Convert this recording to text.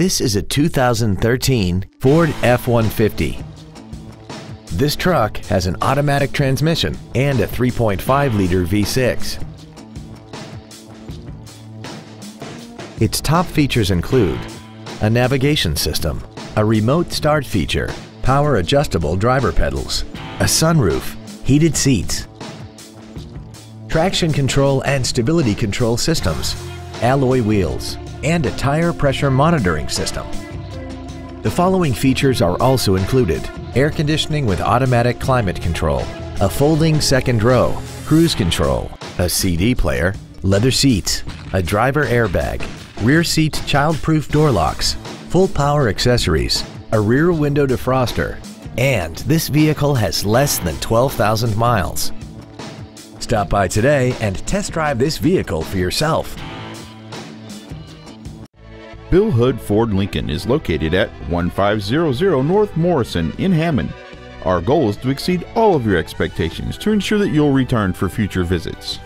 This is a 2013 Ford F-150. This truck has an automatic transmission and a 3.5-liter V6. Its top features include a navigation system, a remote start feature, power adjustable driver pedals, a sunroof, heated seats, traction control and stability control systems, alloy wheels, and a tire pressure monitoring system. The following features are also included. Air conditioning with automatic climate control, a folding second row, cruise control, a CD player, leather seats, a driver airbag, rear seat child-proof door locks, full power accessories, a rear window defroster, and this vehicle has less than 12,000 miles. Stop by today and test drive this vehicle for yourself. Bill Hood Ford Lincoln is located at 1500 North Morrison in Hammond. Our goal is to exceed all of your expectations to ensure that you'll return for future visits.